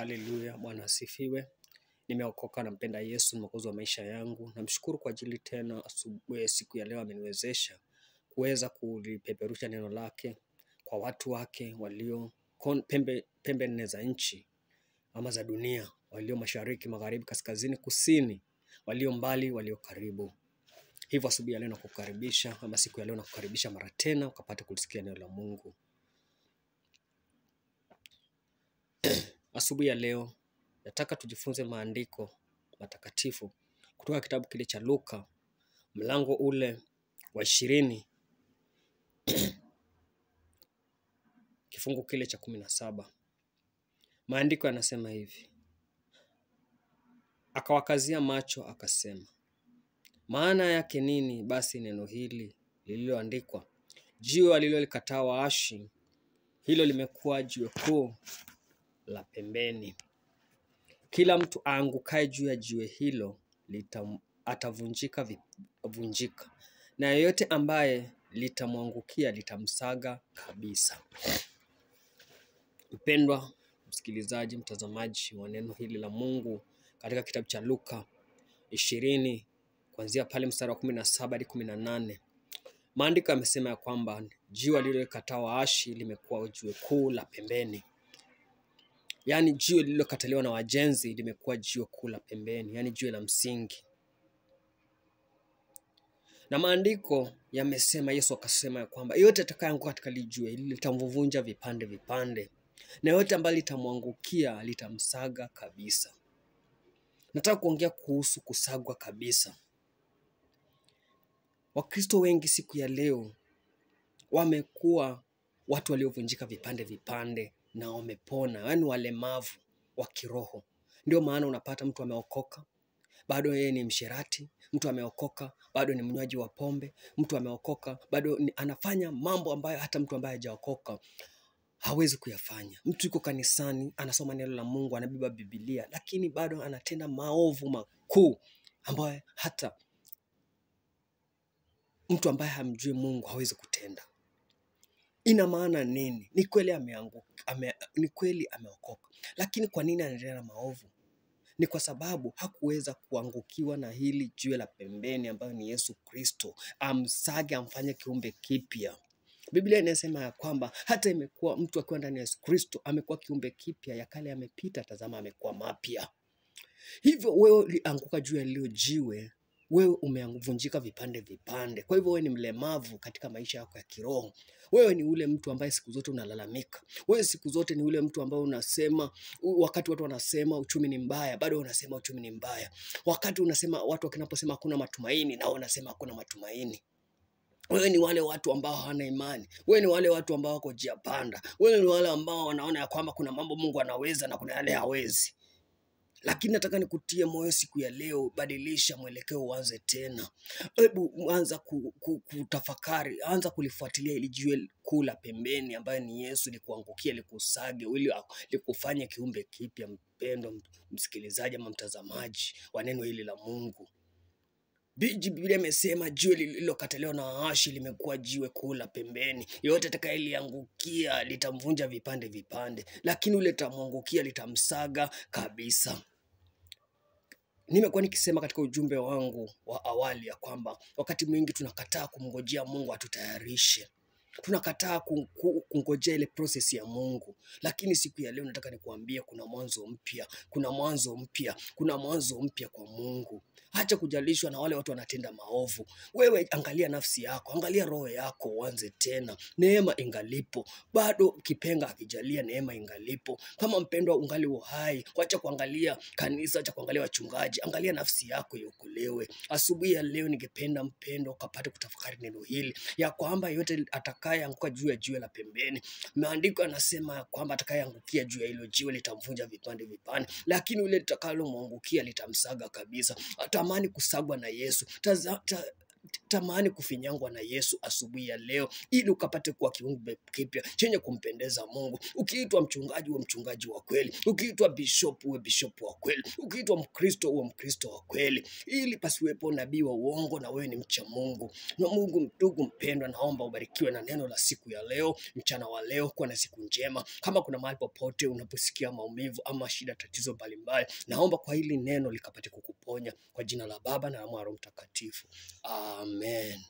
Haleluya, Bwana asifiwe. Nimeokoka, nampenda Yesu, mwokozi wa maisha yangu. Namshukuru kwa ajili tena asubuhi, siku ya leo ameniwezesha kuweza kulipeperusha neno lake kwa watu wake walio pembe, pembe nne za nchi ama za dunia, walio mashariki, magharibi, kaskazini, kusini, walio mbali, walio karibu. Hivyo asubuhi ya leo nakukaribisha, ama siku ya leo nakukaribisha mara tena ukapata kulisikia neno la Mungu. Asubuhi ya leo nataka tujifunze maandiko matakatifu kutoka kitabu kile cha Luka mlango ule wa ishirini kifungu kile cha kumi na saba. Maandiko yanasema hivi: akawakazia macho akasema, maana yake nini basi neno hili lililoandikwa, jiwe alilolikataa waashi, hilo limekuwa jiwe kuu la pembeni. Kila mtu aangukaye juu ya jiwe hilo atavunjika vunjika, na yeyote ambaye litamwangukia litamsaga kabisa. Mpendwa msikilizaji, mtazamaji wa neno hili la Mungu katika kitabu cha Luka ishirini kuanzia pale mstari wa kumi na saba hadi kumi na nane maandiko yamesema ya kwamba jiwe lililokataa waashi limekuwa jiwe kuu la pembeni, yaani jiwe lililokataliwa na wajenzi limekuwa jiwe kuu la pembeni, yaani jiwe la msingi. Na maandiko yamesema, Yesu akasema ya kwamba yote atakayeanguka katika lijue litamvunja vipande vipande, na yote ambayo litamwangukia litamsaga kabisa. Nataka kuongea kuhusu kusagwa kabisa. Wakristo wengi siku ya leo wamekuwa watu waliovunjika vipande vipande na wamepona, yaani walemavu wa kiroho. Ndio maana unapata mtu ameokoka bado yeye ni msherati, mtu ameokoka bado ni mnywaji wa pombe, mtu ameokoka bado ni, anafanya mambo ambayo hata mtu ambaye hajaokoka hawezi kuyafanya. Mtu yuko kanisani, anasoma neno la Mungu, anabeba Biblia, lakini bado anatenda maovu makuu ambayo hata mtu ambaye hamjui Mungu hawezi kutenda. Ina maana nini? Ni kweli ameanguka, ame, ni kweli ameokoka, lakini kwa nini anaendelea na maovu? Ni kwa sababu hakuweza kuangukiwa na hili jue la pembeni ambayo ni Yesu Kristo, amsage amfanye kiumbe kipya. Biblia inasema ya kwamba hata imekuwa mtu akiwa ndani ya Yesu Kristo amekuwa kiumbe kipya, ya kale yamepita, tazama amekuwa mapya. Hivyo wewe ulianguka juu ya lilo jiwe, wewe umevunjika vipande vipande. Kwa hivyo wewe ni mlemavu katika maisha yako ya kiroho. Wewe ni ule mtu ambaye siku zote unalalamika. Wewe siku zote ni ule mtu ambaye unasema, wakati watu wanasema uchumi ni mbaya, bado unasema uchumi ni mbaya. Wakati unasema watu wakinaposema hakuna matumaini, nao unasema hakuna matumaini. Wewe ni wale watu ambao hawana imani. Wewe ni wale watu ambao wako njia panda. Wewe ni wale ambao wanaona ya kwamba kuna mambo Mungu anaweza na kuna yale hawezi lakini nataka nikutie moyo siku ya leo, badilisha mwelekeo, uanze tena. Hebu anza ku, ku, kutafakari, anza kulifuatilia ili jiwe kuu la pembeni ambayo ni Yesu, likuangukia, likusage, ili likufanye kiumbe kipya. Mpendo msikilizaji ama mtazamaji wa neno hili la Mungu, Biblia imesema jiwe lililokataliwa na waashi limekuwa jiwe kuu la pembeni. Yoyote atakayeliangukia litamvunja vipande vipande, lakini ule litamwangukia litamsaga kabisa. Nimekuwa nikisema katika ujumbe wangu wa awali ya kwamba wakati mwingi tunakataa kumngojea Mungu atutayarishe, tunakataa ku- ku- kungojea ile process ya Mungu, lakini siku ya leo nataka nikuambie kuna mwanzo mpya, kuna mwanzo mpya, kuna mwanzo mpya kwa Mungu. Hacha kujalishwa na wale watu wanatenda maovu. Wewe angalia nafsi yako, angalia roho yako, uanze tena. Neema ingalipo, bado kipenga akijalia, neema ingalipo. Kama mpendwa ungali uhai, wacha kuangalia kanisa, acha kuangalia wachungaji, angalia nafsi yako iokolewe. Asubuhi ya leo ningependa mpendwa ukapate kutafakari neno hili ya kwamba yote atakayeanguka juu ya jiwe la pembeni, maandiko yanasema ya kwamba atakayeangukia juu ya hilo jiwe litamvunja vipande vipande, lakini ule litakalomwangukia litamsaga kabisa. Atamani kusagwa na Yesu. Taza, ta, tamani kufinyangwa na Yesu asubuhi ya leo, ili ukapate kuwa kiumbe kipya chenye kumpendeza Mungu. Ukiitwa mchungaji, uwe mchungaji wa kweli. Ukiitwa bishop, uwe bishop wa kweli. Ukiitwa Mkristo, uwe Mkristo wa kweli, ili pasiwepo nabii wa uongo na wewe ni mcha Mungu. Na Mungu, ndugu mpendwa, naomba ubarikiwe na neno la siku ya leo, mchana wa leo. Kuwa na siku njema. Kama kuna mahali popote unaposikia maumivu ama shida, tatizo mbalimbali, naomba kwa hili neno likapate kukuponya kwa jina la Baba na la Mwana Mtakatifu, amen.